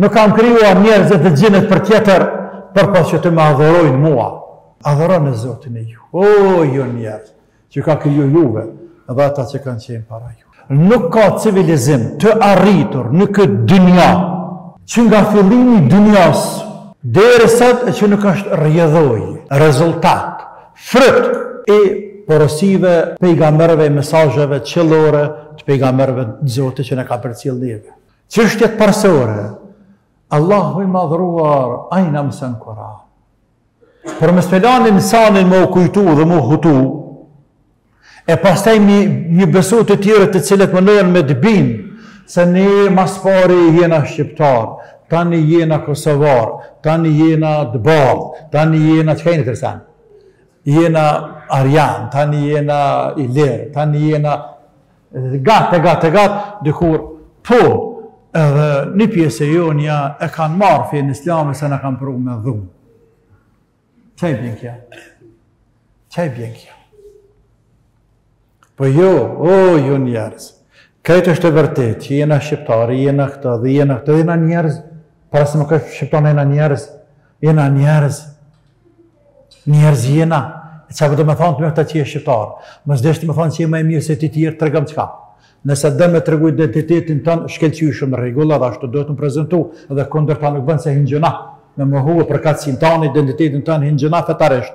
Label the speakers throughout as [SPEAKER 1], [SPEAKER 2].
[SPEAKER 1] Nuk kam krijuar njerëzit dhe xhinët për tjetër, përpos që të më adhurojnë mua. Adhuroni Zotin e juj, o ju njerëz, që ka kriju juve dhe ata që kanë qenë para ju. Nuk ka civilizim të arritur në këtë dynja, që nga fillimi i dynjas deri sot e që nuk është rrjedhojë, rezultat, fryt i porosive pejgamberëve e mesazheve qiellore të pejgamberëve të Zotit që na ka përcjellë neve. Çështjet parësore, Allahu i madhëruar, ai na mëson n'Kuran. Për mos me lan insanin me u kujtu dhe me u hutu, e pastaj një, një besu të tjerë të cilët menojnë me të bind, se ne ma s'pari jena shqiptar, tani jena kosovar, tani jena të bardhë, tani jena të kajnë të rësan, jena arjan, tani jena ilir, tani jena Dhe gat, e gat, e gat, dikur, po, edhe një pjesë e jona e kanë marrë fenë islame se na kanë pru me dhunë. Ça i bjen kjo? Ça i bjen kjo? Po jo, o ju njerëz. Krejt është e vërtetë, që jena shqiptarë, jena këta, dhe jena këta, dhe jena njerëz, para se me kanë shqiptarë, jena njerëz, Jena njerëz. Njerëz jena. E çka po do me thonë ti me këtë që je shqiptar? Mos deshte me thonë që je ma i mirë se të tjerët, tregom çka. Nëse don me tregu identitetin tonë, shkëlqyeshëm, në rregull a dhe ashtu duhet me prezantu dhe e kundërta nuk bën se hin n'gjynah me mohu përkatësinë tonë identitetin tonë hin n'gjynah fetarisht.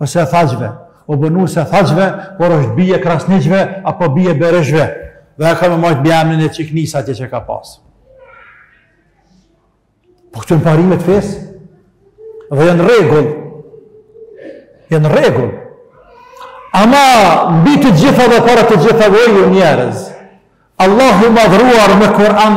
[SPEAKER 1] ose e Thaçve, o bo nuse e Thaçve, por është bija e Krasniqve, apo bija e Berishve, dhe e ka me majtë mbiemnin e çikënisë atje që ka pasë. Po këto janë parimet e fesë, dhe janë rregull, janë rregull, ama mbi të gjitha dhe para të gjithave, ju njerëz, Allahu i madhëruar në Kuran,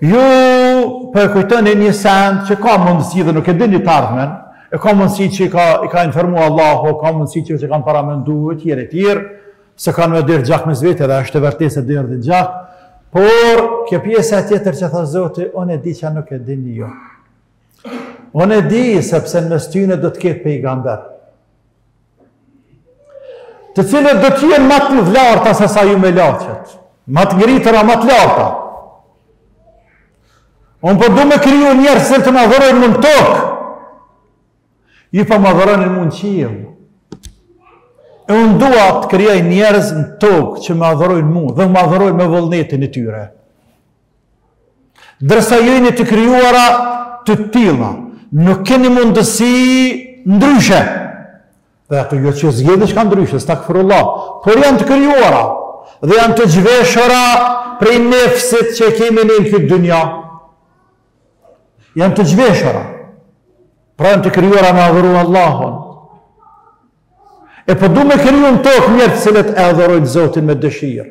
[SPEAKER 1] Ju po e kujtoni një send që ka mundësi dhe nuk e dini të ardhmen, e ka mundësi që i ka, i ka informu Allahu, ka mundësi që që kanë paramendu e tjere e tjere, se kanë me derdh gjak mes vete dhe është e vërtetë se derdhin gjak, por kjo pjesa tjetër që tha Zoti, unë e di ça nuk e dini ju. Unë e di sepse në mes tyne do të ketë pejgamber. të cilët do të jenë ma të larta se sa ju melaqet, ma të ngritura, ma të larta. Unë po du me kriju njerëz që të më adhurojnë mu n'tokë, ju po më adhuroni mu n'qiell. E unë dua të krijoj njerëz në tokë që më adhurojnë mua dhe më adhurojnë me vullnetin e tyre. Ndërsa ju jeni të krijuara të tilla, nuk keni mundësi ndryshe. Dhe ato jo që zgjedhin çka ndryshe, stakfirullah, por janë të krijuara dhe janë të zhveshura prej nefsit që kemi ne në këtë dynja. Janë të zhveshura. Pra janë të krijuara me adhuru Allahun. E po du me kriju në tokë njerëz të cilët e adhurojnë Zotin me dëshirë.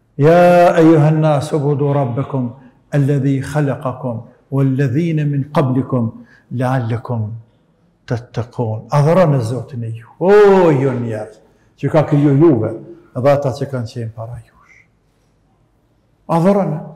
[SPEAKER 1] يا أيها الناس اعبدوا ربكم الذي خلقكم والذين من قبلكم لعلكم تتقون أذرنا زوتني هو يونياز شكاك يو يوبا ذاتا شكان شين بارايوش أذرنا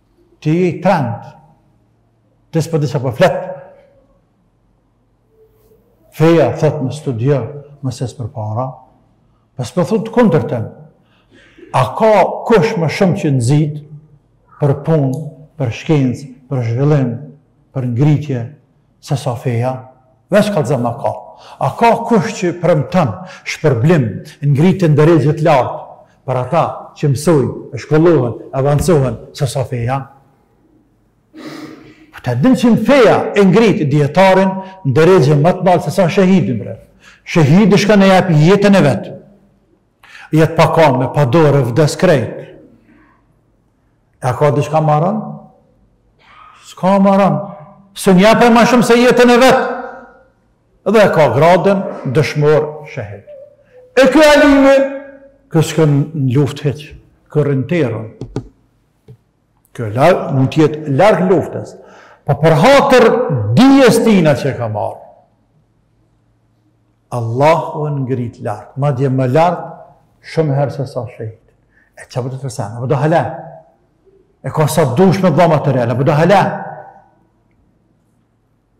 [SPEAKER 1] Ti je i trend. Ti s'po di ça po flet. Feja thot me studiu, me ec përpara. Po s'po thot të kundërtën. A ka kush më shumë që nxit për punë, për shkencë, për zhvillim, për ngritje, Se sa feja, veç kallzom a ka. A ka kush që premton shpërblim, ngritje n'deregje të lartë për ata që mësojnë, e shkollohen, avancohen, se sa feja? Po ta dimë që feja e ngrit dietarin në deregje më të madhe se sa shehidin bre. Shehidi shkon e jep jetën e vet. Jet pa kamë, pa dorë, vdes krejt. A ka diçka ma randë? S'ka ma randë. Se jep aj ma shumë se jetën e vetë. Dhe e ka gradën dëshmor shehid. E ky alimi, ky s'ke n'luftë hiç, kurrë n'terren. Ky larg mund të jetë larg luftës, po për hatër dijes tina që e ka marr. Allahu e ngrit lart, madje më lart shumë herë se sa shehidin. E çfarë do të thotë? Apo do hala? E ka sa dush me dha materiale, apo do hala?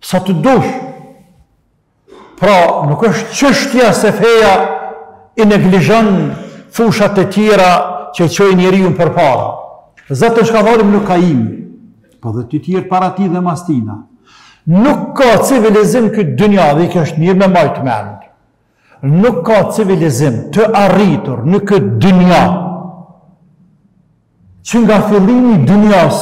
[SPEAKER 1] Sa të dush? Pra, nuk është çështja se feja i neglizhon fushat e tjera që e çojnë njeriun përpara. Çdo çka ka dhanë imi. Po dhe të tjerë para ti dhe mas tina. Nuk ka civilizim këtë dynja dhe kjo është mirë me majtë mend. Nuk ka civilizim të arritur në këtë dynja. Që nga fillimi i dynjas,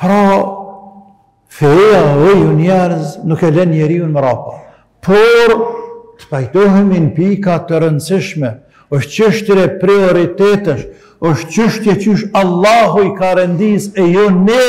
[SPEAKER 1] Pra, feja o ju njerëz nuk e len njeriun mrapa. Por, të pajtohemi në pika të rëndësishme, është qështje prioritetesh, është qështje qysh Allahu i ka rendit e jo ne.